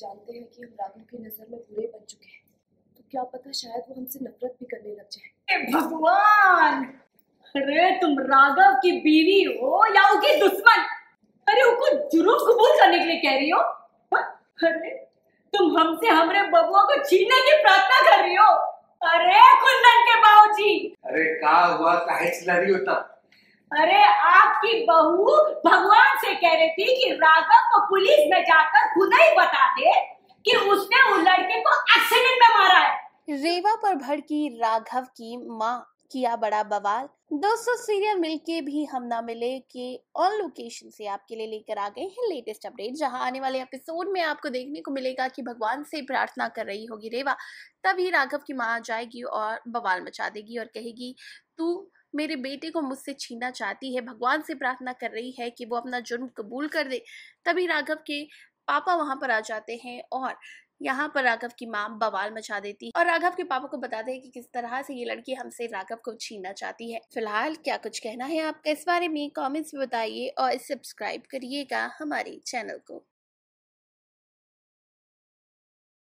जानते हैं कि हम राघव की नज़र में बुरे बन चुके हैं। तो क्या पता शायद वो हमसे नफरत भी करने लग जाए। भगवान! अरे तुम राघव की बीवी हो या उसकी दुश्मन? अरे उसको जुर्म कबूल करने के लिए कह रही हो? हाँ? अरे तुम हमसे हमरे बबुआ को छीनने की प्रार्थना कर रही हो? अरे कुंदन के बाबूजी अरे का हुआ काहे चिल्ला रही होता अरे आपकी बहू भगवान से कह रही थी कि राघव को पुलिस में जाकर खुद ही बता दे कि उसने उस लड़के को एक्सीडेंट में मारा है रेवा पर भड़की राघव की माँ किया बड़ा बवाल। दोस्तों सीरियल मिलके भी हम ना मिले कि ऑन लोकेशन से आपके लिए लेकर आ गए हैं लेटेस्ट अपडेट जहाँ आने वाले एपिसोड में आपको देखने को मिलेगा कि भगवान से प्रार्थना कर रही होगी रेवा। तभी राघव की माँ आ जाएगी और बवाल मचा देगी और कहेगी, तू मेरे बेटे को मुझसे छीनना चाहती है। भगवान से प्रार्थना कर रही है कि वो अपना जुर्म कबूल कर दे। तभी राघव के पापा वहाँ पर आ जाते हैं और यहाँ पर राघव की माँ बवाल मचा देती और राघव के पापा को बताते हैं कि किस तरह से ये लड़की हमसे राघव को छीनना चाहती है। फ़िलहाल क्या कुछ कहना है आपका इस बारे में? कॉमेंट्स में बताइए और सब्सक्राइब करिएगा हमारे चैनल को।